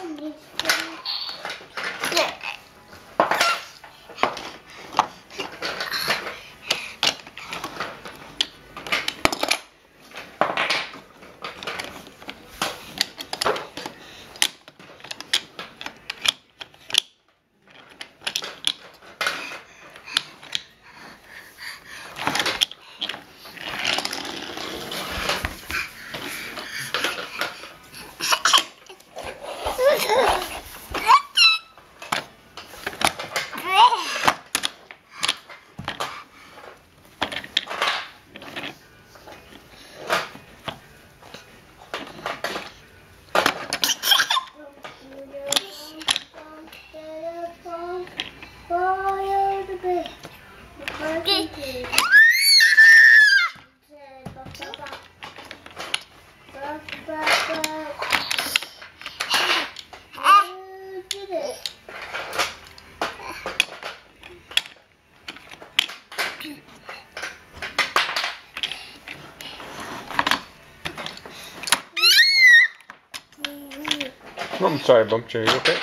Thank you. I'm sorry, you. You okay?